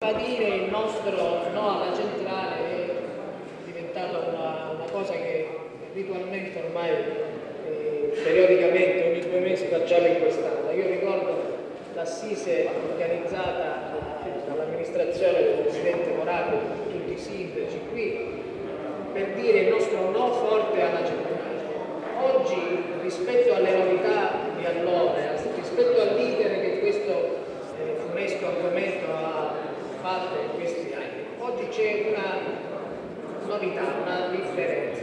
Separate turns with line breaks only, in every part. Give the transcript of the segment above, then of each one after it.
Ribadire il nostro no alla centrale è diventata una, una cosa che ritualmente ormai, eh, periodicamente, ogni due mesi facciamo in quest'Aula. Io ricordo l'assise organizzata dall'amministrazione del Presidente Morato, tutti i sindaci qui, per dire il nostro no forte alla centrale. Oggi, rispetto alle novità di allora, rispetto all'iter che questo eh, funesto argomento ha fatto in questi anni, oggi c'è una novità, una differenza.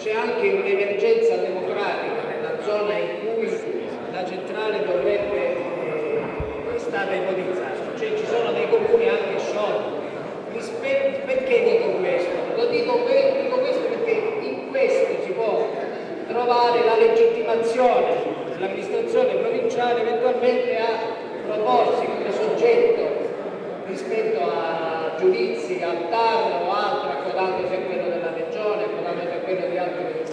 C'è anche un'emergenza democratica nella zona in cui la centrale dovrebbe eh, stata ipotizzata, cioè ci sono dei comuni anche sciolti. Perché dico questo? Lo dico, dico questo perché in questo si può trovare la legittimazione dell'amministrazione provinciale eventualmente a proporsi come soggetto rispetto a giudizi, al TAR o altro, accodandosi a quello della regione, accodandosi a quello di altri comuni.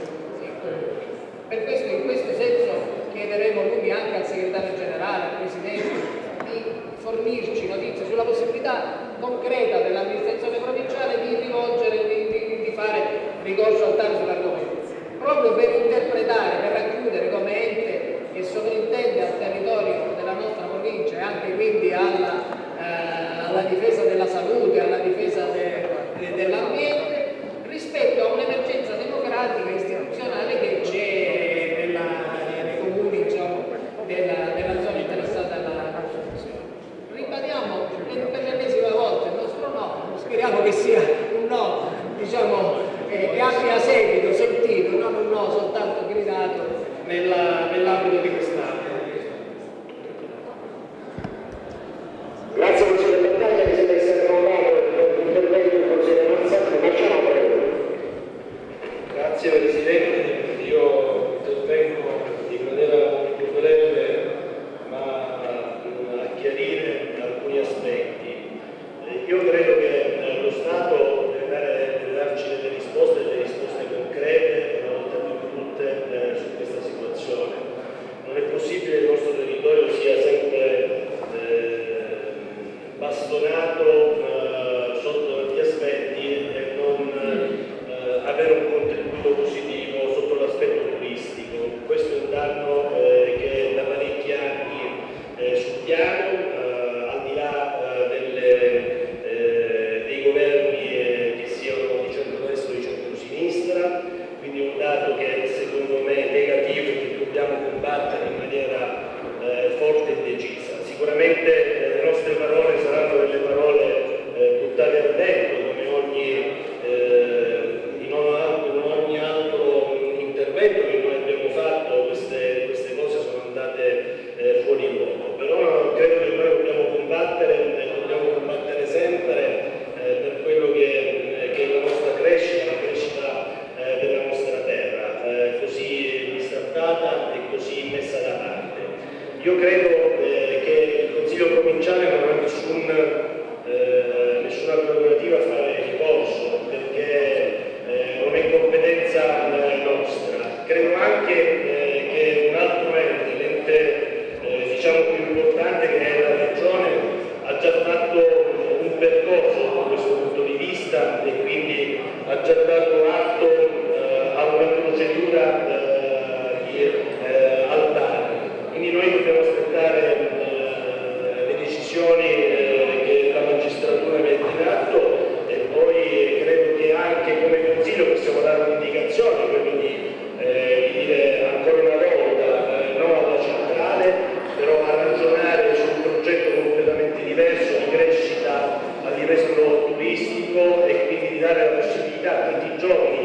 Per questo, in questo senso, chiederemo quindi anche al segretario generale, al Presidente, di sulla possibilità concreta dell'amministrazione provinciale di rivolgere, di, di, di fare ricorso al TAR sull'argomento, proprio per interpretare, per racchiudere come ente che sovrintende al territorio della nostra provincia e anche quindi alla, eh, alla difesa della salute, alla difesa de, de, dell'ambiente, rispetto a un'emergenza democratica e istituzionale che c'è nei comuni diciamo, della, della, zona interessata dalla Costituzione. Ribadiamo per, per l'ennesima volta il nostro no, speriamo che sia un no diciamo, eh, che abbia seguito, sentito, non un no soltanto gridato nell'ambito di quest'anno.
Grazie consigliere Battaglia che siete stato convocato per l'intervento del consigliere Mazzarri, facciamo prego.
Grazie Presidente, appassionato eh, sotto tanti aspetti e non eh, avere un contributo positivo sotto l'aspetto turistico. Questo è un danno eh, che da parecchi anni eh, subiamo, eh, al di là eh, dei governi che siano di centro-destra o di centro-sinistra, quindi un dato che secondo me è negativo e che dobbiamo combattere in maniera forte e decisa. Sicuramente tempo che noi abbiamo fatto queste, queste cose sono andate eh, fuori luogo, però credo che noi dobbiamo combattere, dobbiamo combattere sempre eh, per quello che, eh, che, è la nostra crescita, la crescita eh, della nostra terra, eh, così distrattata e così messa da parte. Io credo eh, che il Consiglio Provinciale non ha nessun, nessuna prerogativa a fare giorno